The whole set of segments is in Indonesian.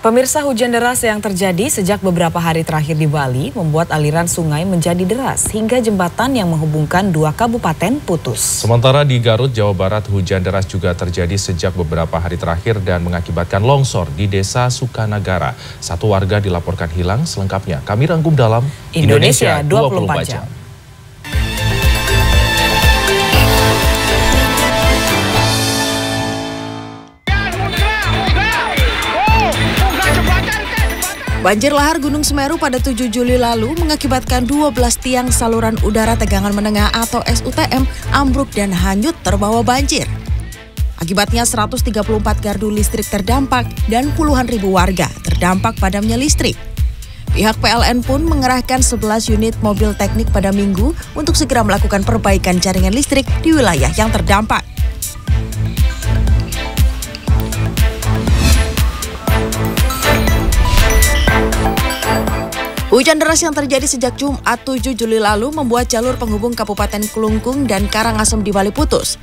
Pemirsa hujan deras yang terjadi sejak beberapa hari terakhir di Bali membuat aliran sungai menjadi deras hingga jembatan yang menghubungkan dua kabupaten putus. Sementara di Garut, Jawa Barat, hujan deras juga terjadi sejak beberapa hari terakhir dan mengakibatkan longsor di desa Sukanagara. Satu warga dilaporkan hilang selengkapnya. Kami rangkum dalam Indonesia, Indonesia 24 jam. Banjir lahar Gunung Semeru pada 7 Juli lalu mengakibatkan 12 tiang saluran udara tegangan menengah atau SUTM ambruk dan hanyut terbawa banjir. Akibatnya 134 gardu listrik terdampak dan puluhan ribu warga terdampak padamnya listrik. Pihak PLN pun mengerahkan 11 unit mobil teknik pada minggu untuk segera melakukan perbaikan jaringan listrik di wilayah yang terdampak. Hujan deras yang terjadi sejak Jumat 7 Juli lalu membuat jalur penghubung Kabupaten Kelungkung dan Karangasem di Bali putus.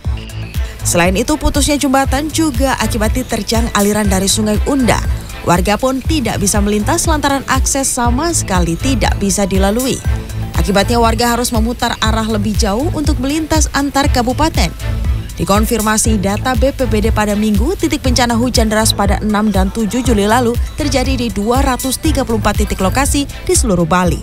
Selain itu, putusnya jembatan juga akibat diterjang aliran dari Sungai Unda. Warga pun tidak bisa melintas lantaran akses sama sekali tidak bisa dilalui. Akibatnya warga harus memutar arah lebih jauh untuk melintas antar kabupaten. Dikonfirmasi data BPBD pada Minggu, titik bencana hujan deras pada 6 dan 7 Juli lalu terjadi di 234 titik lokasi di seluruh Bali.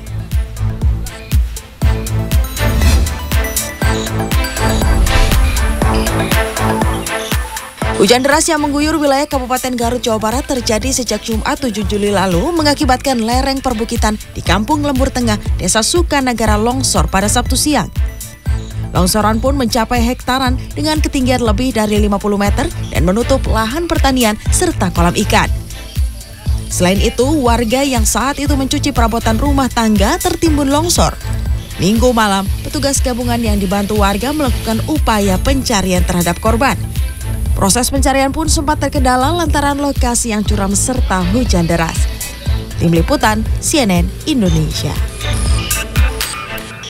Hujan deras yang mengguyur wilayah Kabupaten Garut, Jawa Barat terjadi sejak Jumat 7 Juli lalu mengakibatkan lereng perbukitan di Kampung Lembur Tengah, Desa Sukanagara longsor pada Sabtu siang. Longsoran pun mencapai hektaran dengan ketinggian lebih dari 50 meter dan menutup lahan pertanian serta kolam ikan. Selain itu, warga yang saat itu mencuci perabotan rumah tangga tertimbun longsor. Minggu malam, petugas gabungan yang dibantu warga melakukan upaya pencarian terhadap korban. Proses pencarian pun sempat terkendala lantaran lokasi yang curam serta hujan deras. Tim Liputan CNN Indonesia.